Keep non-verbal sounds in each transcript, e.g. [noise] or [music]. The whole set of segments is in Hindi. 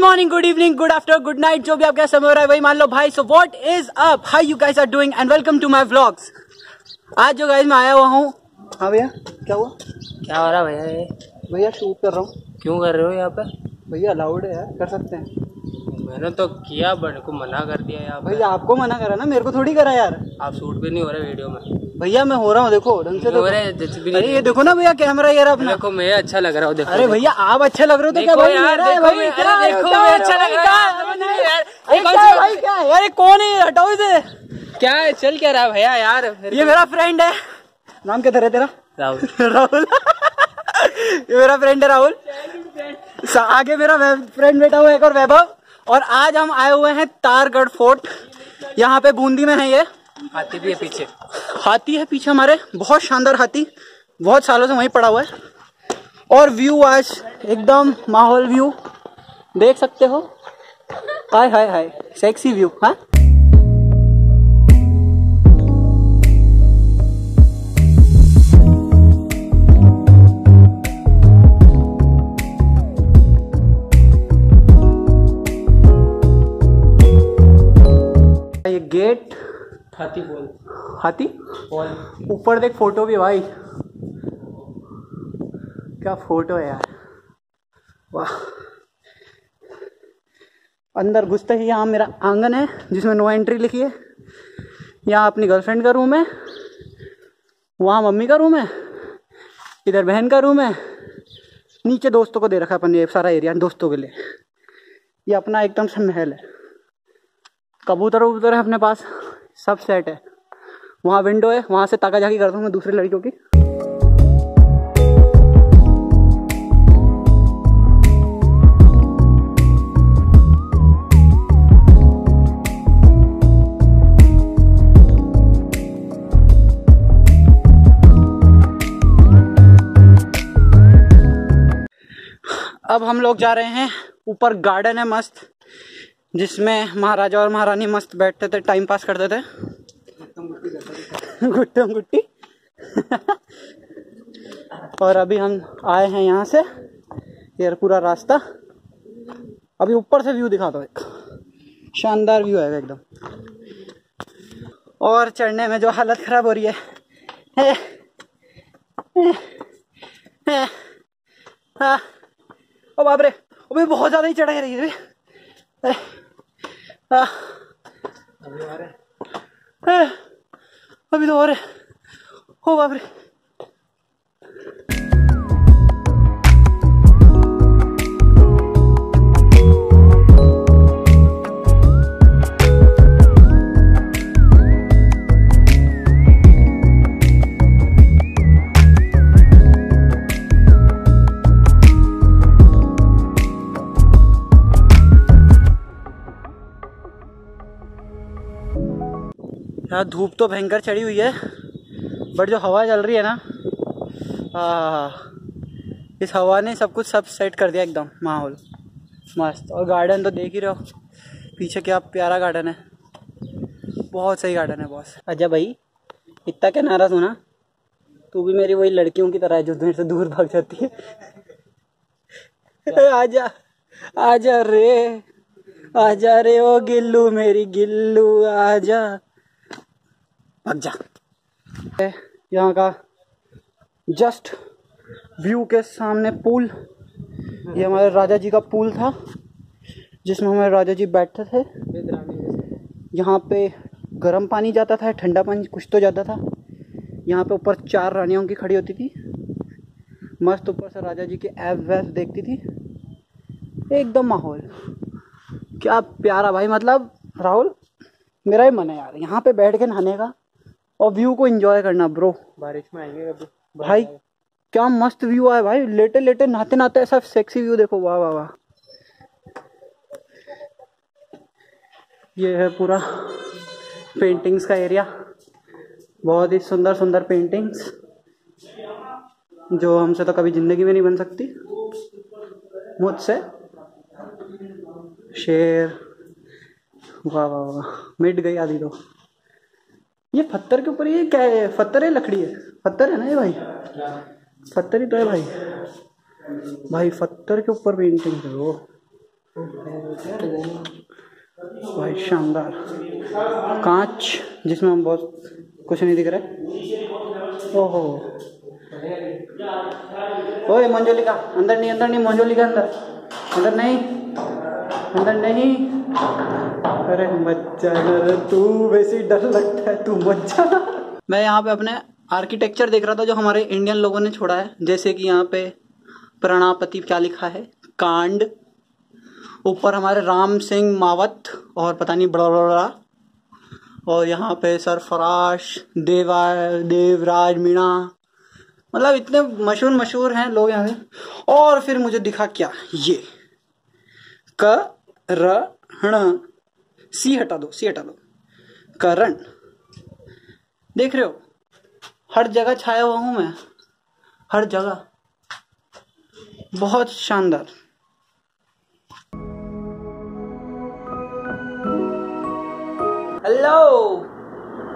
Morning good evening good after good night जो भी आपका समय हो रहा है वही मान लो भाई। So what is up how you guys are doing and welcome to my vlogs आज जो गाइस मैं आया हुआ हूँ। हाँ भैया क्या हुआ? क्या हो रहा है भैया ये? भैया शूट कर रहा हूँ। क्यों कर रहे हो यहाँ पे? भैया अलाउड है यार कर सकते हैं। मैंने तो किया बट को मना कर दिया यार भैया आपको मना करा ना मेरे को थोड़ी करा यार। आप शूट भी नहीं हो रहे वीडियो में। भैया मैं हो रहा हूँ देखो ढंग से हो। रहे अरे ये देखो ना भैया कैमरा यार अपना। देखो मैं अच्छा लग रहा हूँ देखो अरे भैया आप अच्छे लग रहे हो तो क्या भाई यार, देखो भाई, क्या देखो मैं अच्छा लग रहा नहीं यार। ये कौन है क्या ये? हटाओ इसे। क्या है चल क्या रहा भैया यार ये मेरा फ्रेंड है। नाम क्या था तेरा? राहुल। राहुल। [laughs] ये मेरा फ्रेंड है राहुल। आगे मेरा फ्रेंड बैठा हुआ है एक और वैभव। और आज हम आए हुए हैं तारगढ़ फोर्ट। यहाँ पे बूंदी में है ये। हाथी भी है पीछे। हाथी है पीछे हमारे, बहुत शानदार हाथी, बहुत सालों से वहीं पड़ा हुआ है। और व्यू आज, एकदम माहौल व्यू देख सकते हो। Hi hi hi sexy view हाँ? गेट हाथी बोल। हाथी? बोल। ऊपर देख फ़ोटो भी भाई। क्या फ़ोटो है यार। वाह। अंदर घुसते ही यहाँ मेरा आँगन है जिसमें नो एंट्री लिखी है। यहाँ अपनी गर्लफ्रेंड का रूम है। वहाँ मम्मी का रूम है। इधर बहन का रूम है। नीचे दोस्तों को दे रखा है अपन ये सारा एरिया दोस्तों के लिए। ये अपना एकदम से महल है। कबूतर वबूतर है अपने पास। सब सेट है। वहाँ विंडो है, वहाँ से ताका झाकी करता हूँ मैं दूसरे लड़कियों की। अब हम लोग जा रहे हैं, ऊपर गार्डन है मस्त। जिसमें महाराजा और महारानी मस्त बैठते थे टाइम पास करते थे। गुट्टम गुट्टी। और अभी हम आए हैं यहाँ से ये पूरा रास्ता। अभी ऊपर से व्यू दिखाता हूँ एक। शानदार व्यू आएगा एकदम। और चढ़ने में जो हालत खराब हो रही है। है, है, है, हाँ, ओ बाप रे अबे बहुत ज़्यादा ही चढ़ाई रही है, अभी तो और है। ओ बाप रे यहाँ धूप तो भयंकर चढ़ी हुई है बट जो हवा चल रही है ना हाँ इस हवा ने सब कुछ सब सेट कर दिया एकदम माहौल मस्त। और गार्डन तो देख ही रहे हो पीछे क्या प्यारा गार्डन है। बहुत सही गार्डन है बॉस अच्छा भाई इतना क्या नाराज़ होना? तू भी मेरी वही लड़कियों की तरह है जो मेरे से दूर भाग जाती है। आजा आजा रे आजा रे ओ गिल्लू मेरी गिल्लू आजा। भाग जा। यहाँ का जस्ट व्यू के सामने पुल ये हमारे राजा जी का पुल था, जिसमें हमारे राजा जी बैठते थे। यहाँ पे गर्म पानी जाता था, ठंडा पानी कुछ तो जाता था। यहाँ पे ऊपर चार रानियों की खड़ी होती थी। मस्त ऊपर से राजा जी के ऐप वैप देखती थी। एकदम माहौल। क्या प्यारा भाई मतलब राहुल, मेरा ही मन है यार। यहाँ पे बैठ के नहाने का। और व्यू को एंजॉय करना ब्रो बारिश में आएँगे कभी? भाई क्या मस्त व्यू है भाई। लेटे लेटे नहाते नहाते ऐसा सेक्सी व्यू देखो। वाह वाह वाह। ये है पूरा पेंटिंग्स का एरिया बहुत ही सुंदर सुंदर पेंटिंग्स जो हमसे तो कभी ज़िंदगी में नहीं बन सकती। मुझसे शेर वाह वाह वाह। मिट गई आधी तो। ये पत्थर के ऊपर ये क्या है? पत्थर है लकड़ी है। पत्थर है ना ये भाई? पत्थर ही तो है भाई। भाई पत्थर के ऊपर पेंटिंग वो भाई शानदार। कांच, जिसमें हम बहुत कुछ नहीं दिख रहा ओहो। ओए, मंजोलिका, अंदर नहीं अंदर नहीं, मंजोलिका, अंदर। अंदर नहीं। अंदर नहीं। अरे मत जाना तू वैसे ही डर लगता है, तू मत जाना मैं यहाँ पे अपने आर्किटेक्चर देख रहा था जो हमारे इंडियन लोगों ने छोड़ा है। जैसे कि यहाँ पे प्रणापति क्या लिखा है? कांड। ऊपर हमारे राम सिंह मावत और पता नहीं बड़ा बड़ा और यहाँ पे सरफराश देवा, देवराज मीणा। मतलब इतने मशहूर मशहूर हैं लोग यहाँ और फिर मुझे दिखा क्या? ये। क, र ण सी हटा दो, सी हटा दो। करण, देख रहे हो, हर जगह छाया हुआ हूँ मैं, हर जगह। बहुत शानदार। हेलो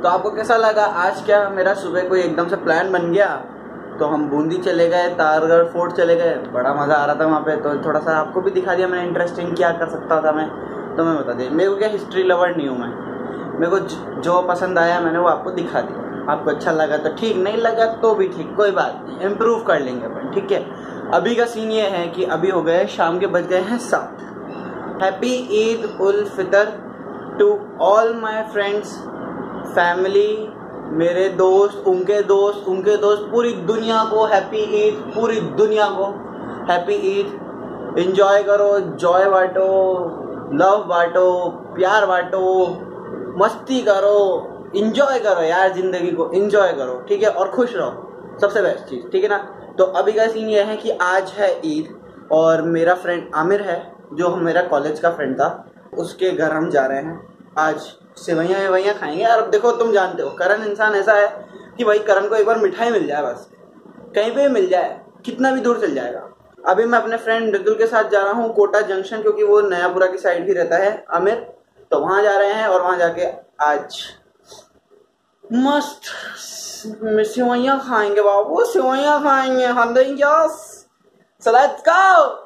तो आपको कैसा लगा? आज क्या मेरा सुबह कोई एकदम से प्लान बन गया? तो हम बूंदी चले गए, तारगढ़ फोर्ट चले गए। बड़ा मज़ा आ रहा था वहाँ पे तो थोड़ा सा आपको भी दिखा दिया मैंने इंटरेस्टिंग क्या कर सकता था मैं। तो मैं बता दिया। मेरे को क्या हिस्ट्री लवर नहीं हूँ मैं। मेरे को जो पसंद आया मैंने वो आपको दिखा दिया। आपको अच्छा लगा तो ठीक, नहीं लगा तो भी ठीक, कोई बात नहीं। इम्प्रूव कर लेंगे अपन, ठीक है? अभी का सीन ये है कि अभी हो गए, शाम के बज गए हैं सात। Happy Eid ul Fitr to all my friends family मेरे दोस्त, उनके दोस्त उनके दोस्त, पूरी दुनिया को हैप्पी ईद पूरी दुनिया को हैप्पी ईद इन्जॉय करो जॉय बांटो लव बांटो, प्यार बांटो, मस्ती करो इंजॉय करो यार ज़िंदगी को इंजॉय करो, ठीक है? और खुश रहो, सबसे बेस्ट चीज़, ठीक है ना? तो अभी का सीन ये है कि आज है ईद और मेरा फ्रेंड आमिर है, जो मेरा कॉलेज का फ्रेंड था, उसके घर हम जा रहे हैं। आज सेवैया वेवैया खाएँगे। और अब देखो, तुम जानते हो, करण इंसान ऐसा है कि भाई करण को एक बार मिठाई मिल जाए बस, कहीं पे मिल जाए, कितना भी दूर चल जाएगा। अभी मैं अपने फ्रेंड मृदुल के साथ जा रहा हूँ कोटा जंक्शन क्योंकि वो नयापुरा की साइड भी रहता है, आमिर। तो वहाँ जा रहे हैं और वहाँ जाके आज मस्त सेवैया खाएँगे बाबू सेवैया खाएँगे, हम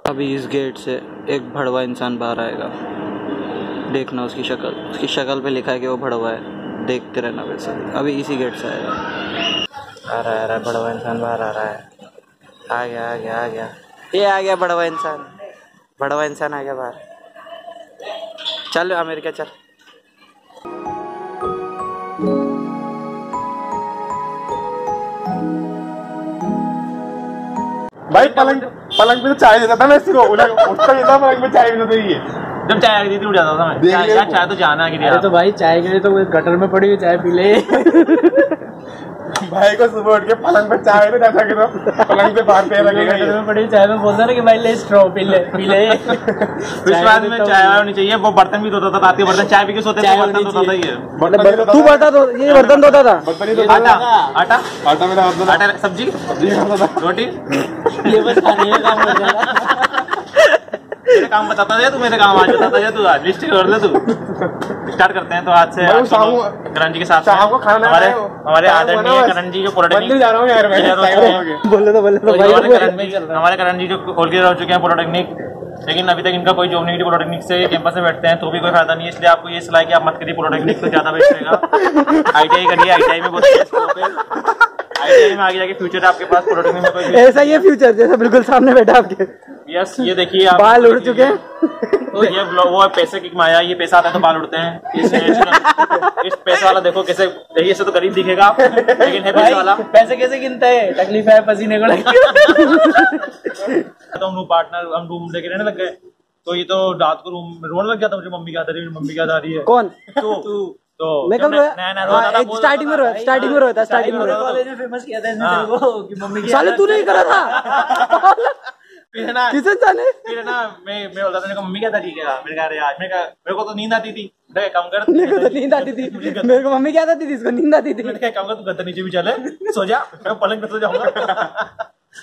अभी इस गेट से एक भड़वा इंसान बाहर आएगा। देखना उसकी शक्ल। उसकी शक्ल पे लिखा है कि वो भड़वा है। देखते रहना वैसे अभी इसी गेट से आएगा। आ रहा है, आ रहा है, भड़वा इंसान बाहर आ रहा है। आ गया आ गया आ गया। ये आ गया बड़वा इंसान। बड़वा इंसान आ गया बाहर। चल अमेरिका चल। भाई पलंग पलंग पे तो चाय देता था मैं इसको उसका ये था पलंग पे चाय भी तो ये जब चाय आती थी उठ जाता था मैं। चाय तो जाना कि अरे तो भाई चाय के लिए तो गटर में पड़ी हुई चाय पी ले। [laughs] भाई को सुबह उठ के पलंग पे चाय दे जाता कि तो पलंग पे बाहर पे रखेगा पड़ी चाय में बोलता ना कि भाई ले स्ट्रॉ पी ले पी ले [laughs] विश्वास में चाय होनी चाहिए वो बर्तन भी धोता था रात के बर्तन। चाय पी के सोते थे बर्तन धोता था ये। बर्तन तू बता दो ये बर्तन धोता था? बर्तन ही तो आटा। आटा? मेरा बर्तन आटा सब्ज़ी? सब्ज़ी खाता था। रोटी? ये बस खाने का काम हो काम बताता था तू मेरे काम आज बताता है तू आज लिस्ट कर ले तू। स्टार्ट करते हैं तो आज से करण जी के साथ हमारे हमारे आदरणीय करण जी जो पॉलिटेक्निक हूँ तो-। बोले तो बोले तो हमारे करण जी जो खोल के रह चुके हैं पॉलिटेक्निक लेकिन अभी तक इनका कोई जॉब नहीं पॉलिटेक्निक से कैंपस में बैठते हैं तो भी कोई फ़ायदा नहीं है। इसलिए आपको ये सलाह कि आप मत करिए पॉलिटेक्निक तो ज़्यादा बेस्ट रहेगा। आईटीआई करिए आईटीआई में बहुत आगे जाके फ्यूचर आपके पास पॉलिटेक्निक में कोई ऐसा ही है फ्यूचर जैसे बिल्कुल सामने बैठा आपके। यस ये देखिए आप बाल उड़ चुके हैं। तो ये वो है पैसे की माया ये पैसा आता है तो बाल उड़ते हैं। इस इस पैसा वाला देखो कैसे देखिए तो गरीब दिखेगा आप, लेकिन है पैसे वाला। पैसे कैसे गिनता है? तकलीफ़ है पसीने को तो हम लोग पार्टनर हम रूम लेके रहने लग गए। तो ये तो रात को रूम रोने लग गया था मुझे मम्मी क्या रही है मम्मी क्या आ रही है। कौन? तू तो। मैं कब रोया? था, हाँ, स्टार्टिंग में रोया स्टार्टिंग में रोया था स्टार्टिंग में रोया कॉलेज में फ़ेमस किया था। इसने हाँ। तेरे को कि मम्मी साले तू करा था। [laughs] फिर है ना किस इंसान फिर है ना मैं मैं बोलता था मेरे को मम्मी क्या था ठीक है मेरे कहा अरे आज मैं कहा मेरे को तो नींद आती थी। मैं काम कर मेरे को तो नींद आती थी। मेरे को मम्मी क्या आती थी इसको नींद आती थी. मैंने कहा काम कर तू गद्दे नीचे भी चले सो जा मैं पलंग पे सो जाऊँगा।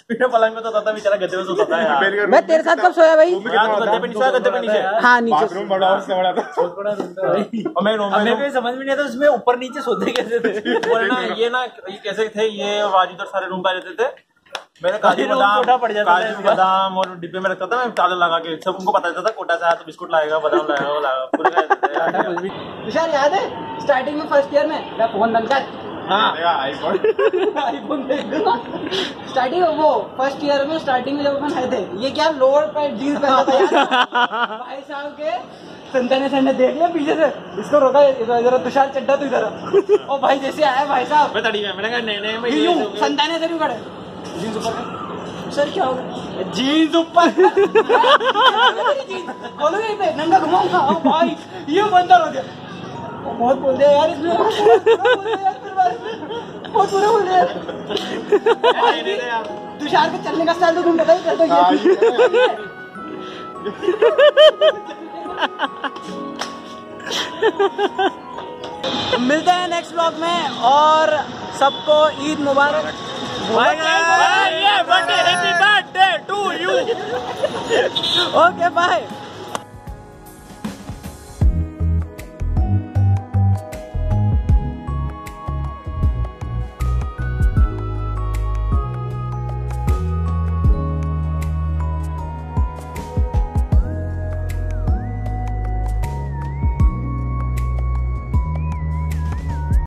फिर मैं पलंग पे तो था बेचारा गद्दे में सोता था यार। मैं तेरे साथ कब सोया भाई? तू गद्दे पे नहीं सोया गद्दे पे नीचे हाँ नीचे बाथरूम बड़ा और उससे बड़ा था। बहुत बड़ा रूम था भाई [laughs] और मैं रूम में को ये समझ में नहीं आता उसमें ऊपर नीचे सोते कैसे थे? [laughs] बोले ना ये ना ये कैसे थे ये वाजिद और सारे रूम पे रहते थे। मैंने [laughs] काजू बादाम काजू बादाम और डिब्बे में रखता था मैं ताला लगा के सब उनको पता चलता था कोटा से आया तो बिस्कुट लाएगा बादाम लाएगा वो लाएगा पूरे याद है? स्टार्टिंग में फ़र्स्ट ईयर में मैं फ़ोन बंद कर। हाँ। आईफोन आईफोन स्टार्टिंग वो फ़र्स्ट ईयर में स्टार्टिंग में जब अपन आए थे ये क्या लोअर पैंट जीन्स पहना था [laughs] भाई साहब के संताने सर ने देख लिया पीछे से। इसको रोका इधर इधर तुषार चड्डा तू इधर और भाई जैसे आया भाई साहब। मैं तड़ी में मैंने कहा में ये ये यूँ सर यूँ खड़े जीन्स ऊपर सर क्या होगा जीन्स ऊपर। बोलो नंगा घुमाऊँगा भाई ये बंदा हो गया। बहुत बोल दिया यार बहुत बुरा बोल दिया आप- तुषार के चलने का स्टाइल तो ही हाँ, [laughs] मिलते हैं नेक्स्ट ब्लॉग में और सबको ईद मुबारक। ये बर्थडे